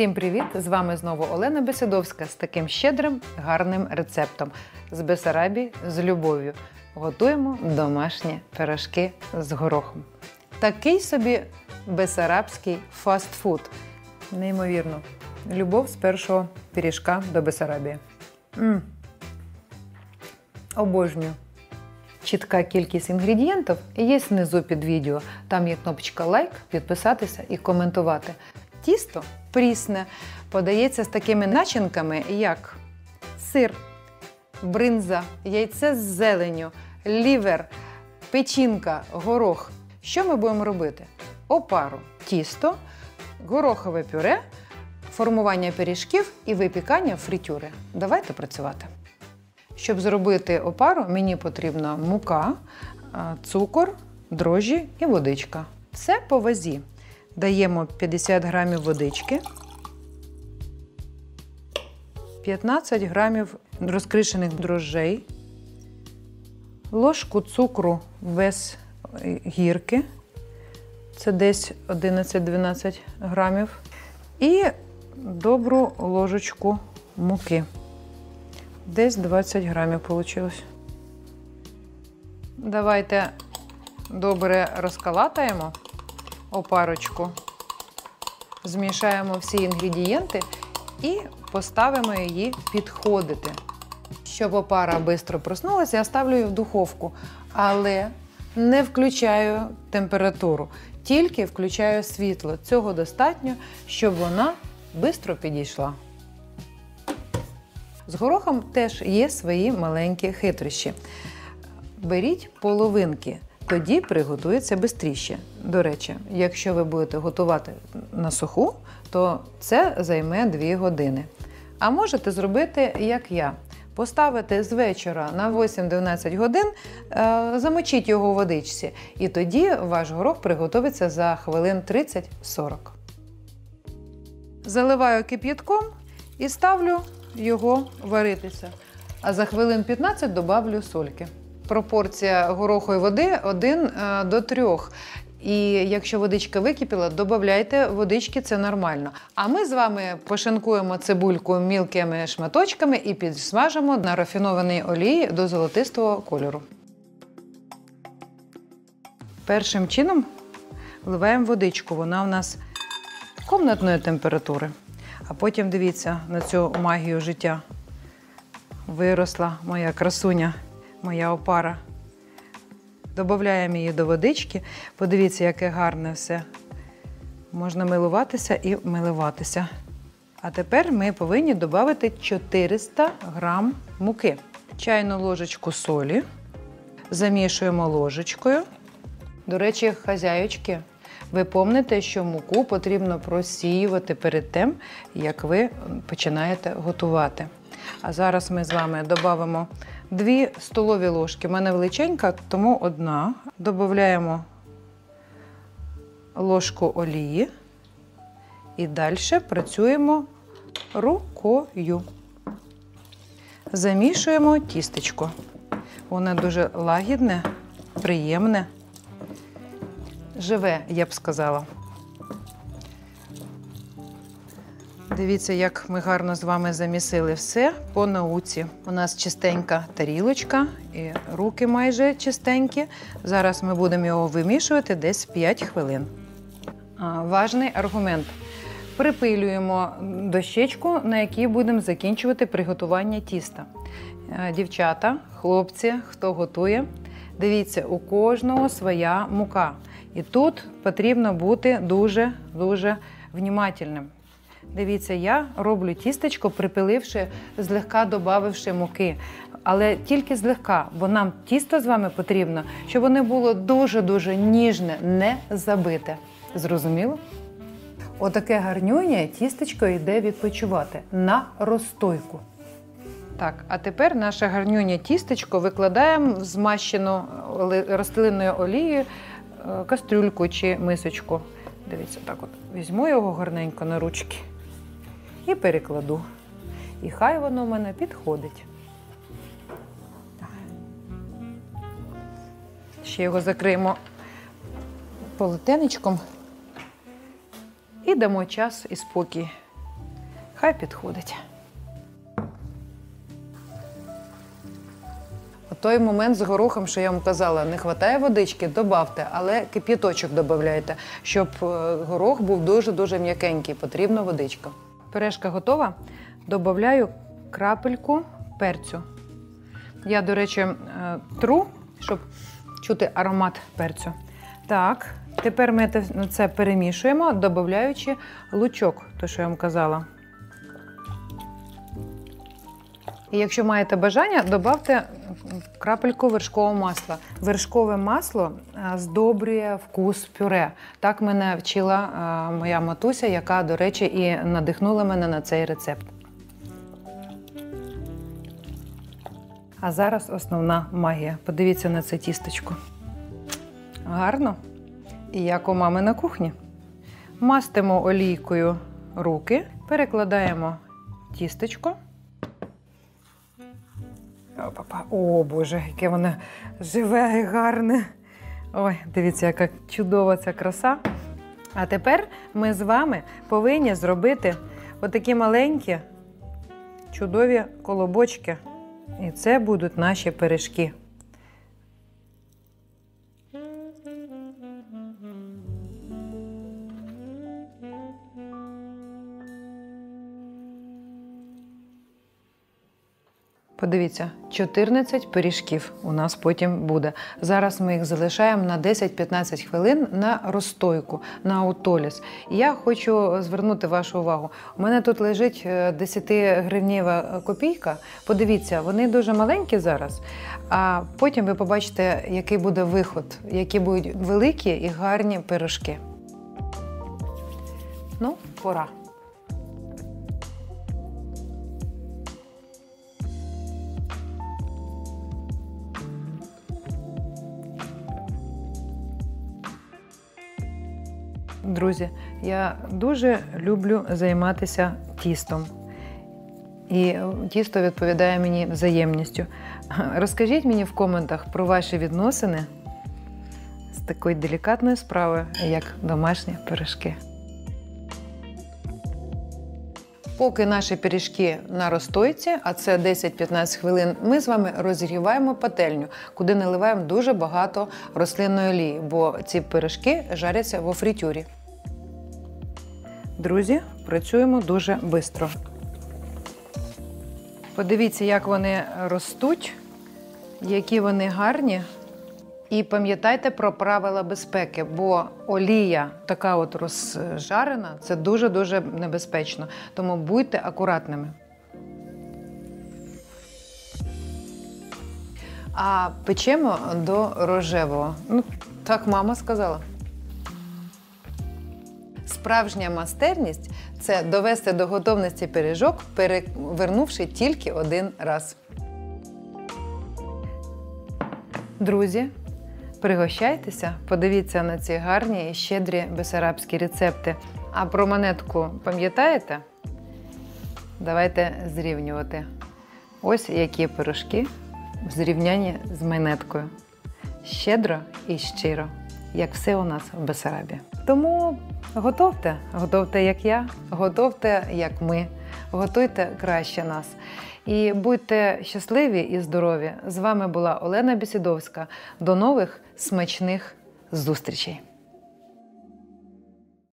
Всім привіт! З вами знову Олена Бесідовська з таким щедрим гарним рецептом з Бесарабі з любов'ю. Готуємо домашні пирожки з горохом. Такий собі бесарабський фастфуд. Неймовірно. Любов з першого пиріжка до Бесарабії. М. Обожнюю. Чітка кількість інгредієнтів є внизу під відео. Там є кнопочка лайк, підписатися і коментувати. Тісто прісне подається з такими начинками, як сир, бринза, яйце з зеленю, лівер, печінка, горох. Що ми будемо робити? Опару, тісто, горохове пюре, формування пиріжків і випікання фритюри. Давайте працювати. Щоб зробити опару, мені потрібна мука, цукор, дрожжі і водичка. Все по вазі. Даємо 50 грамів водички, 15 грамів розкришених дрожжей, ложку цукру без гірки, це десь 11-12 грамів, і добру ложечку муки. Десь 20 грамів вийшло. Давайте добре розкалатаємо опарочку, змішаємо всі інгредієнти і поставимо її підходити. Щоб опара швидко проснулася, я ставлю її в духовку, але не включаю температуру, тільки включаю світло. Цього достатньо, щоб вона швидко підійшла. З горохом теж є свої маленькі хитрощі. Беріть половинки, тоді приготується швидше. До речі, якщо ви будете готувати на суху, то це займе 2 години. А можете зробити, як я. Поставити з вечора на 8-12 годин, е, замочіть його у водичці, і тоді ваш горох приготується за хвилин 30-40. Заливаю кип'ятком і ставлю його варитися. А за хвилин 15 добавлю сольки. Пропорція гороху і води 1 до 3. І якщо водичка википіла, додавайте водички, це нормально. А ми з вами пошинкуємо цибульку мілкими шматочками і підсмажимо на рафінованій олії до золотистого кольору. Першим чином вливаємо водичку. Вона у нас комнатної температури. А потім дивіться на цю магію життя. Виросла моя красуня, моя опара. Додаємо її до водички. Подивіться, яке гарне все. Можна милуватися і милуватися. А тепер ми повинні додати 400 грам муки, чайну ложечку солі. Замішуємо ложечкою. До речі, хазяючки, ви помните, що муку потрібно просіювати перед тим, як ви починаєте готувати. А зараз ми з вами додамо 2 столові ложки. У мене величенька, тому одна. Додаємо ложку олії і далі працюємо рукою. Замішуємо тістечко. Воно дуже лагідне, приємне, живе, я б сказала. Дивіться, як ми гарно з вами замісили все по науці. У нас чистенька тарілочка і руки майже чистенькі. Зараз ми будемо його вимішувати десь 5 хвилин. Важний аргумент. Припилюємо дощечку, на якій будемо закінчувати приготування тіста. Е, Дівчата, хлопці, хто готує, дивіться, у кожного своя мука. І тут потрібно бути дуже-дуже внімательним. Дивіться, я роблю тістечко, припиливши, злегка додавши муки. Але тільки злегка, бо нам тісто з вами потрібно, щоб воно було дуже-дуже ніжне, не забите. Зрозуміло? Отаке гарнюнє тістечко йде відпочивати на розстойку. Так, а тепер наше гарнюнє тістечко викладаємо в змащену рослинною олією е, кастрюльку чи мисочку. Дивіться, так от візьму його гарненько на ручки і перекладу. І хай воно в мене підходить. Ще його закриємо полотенечком і дамо час і спокій Хай підходить. Той момент з горохом, що я вам казала, не вистачає водички, додавте, але кип'яточок додавайте, щоб е, горох був дуже-дуже м'якенький. Потрібна водичка. Пюрешка готова. Додаю крапельку перцю. Я, до речі, е, тру, щоб чути аромат перцю. Так, тепер ми це перемішуємо, додаючи лучок, то що я вам казала. І якщо маєте бажання, додавте крапельку вершкового масла. Вершкове масло здобрює вкус пюре. Так мене вчила моя матуся, яка, до речі, і надихнула мене на цей рецепт. А зараз основна магія. Подивіться на це тістечко. Гарно. І як у мами на кухні. Мастимо олійкою руки, перекладаємо тістечко. О-па-па. О, Боже, яке воно живе і гарне. Ой, дивіться, яка чудова ця краса. А тепер ми з вами повинні зробити отакі маленькі, чудові колобочки. І це будуть наші пиріжки. Подивіться, 14 пиріжків у нас потім буде. Зараз ми їх залишаємо на 10-15 хвилин на розстойку, на аутоліс. І я хочу звернути вашу увагу. У мене тут лежить 10-гривнєва копійка. Подивіться, вони дуже маленькі зараз, а потім ви побачите, який буде виход, які будуть великі і гарні пиріжки. Ну, пора. Друзі, я дуже люблю займатися тістом. І тісто відповідає мені взаємністю. Розкажіть мені в коментах про ваші відносини з такою делікатною справою, як домашні пиріжки. Поки наші пиріжки на розстойці, а це 10-15 хвилин, ми з вами розігріваємо пательню, куди наливаємо дуже багато рослинної олії, бо ці пиріжки жаряться во фритюрі. Друзі, працюємо дуже швидко. Подивіться, як вони ростуть, які вони гарні. І пам'ятайте про правила безпеки, бо олія така от розжарена це дуже-дуже небезпечно. Тому будьте акуратними. А печемо до рожевого. Ну, так мама сказала. Справжня майстерність це довести до готовності пиріжок, перевернувши тільки один раз. Друзі, пригощайтеся, подивіться на ці гарні і щедрі бесарабські рецепти. А про монетку пам'ятаєте? Давайте зрівнювати. Ось які пирожки в зрівнянні з монеткою. Щедро і щиро, як все у нас в Бесарабі. Тому готовте, готовте, як я, готовте, як ми, готуйте краще нас. І будьте щасливі і здорові. З вами була Олена Бісідовська. До нових смачних зустрічей!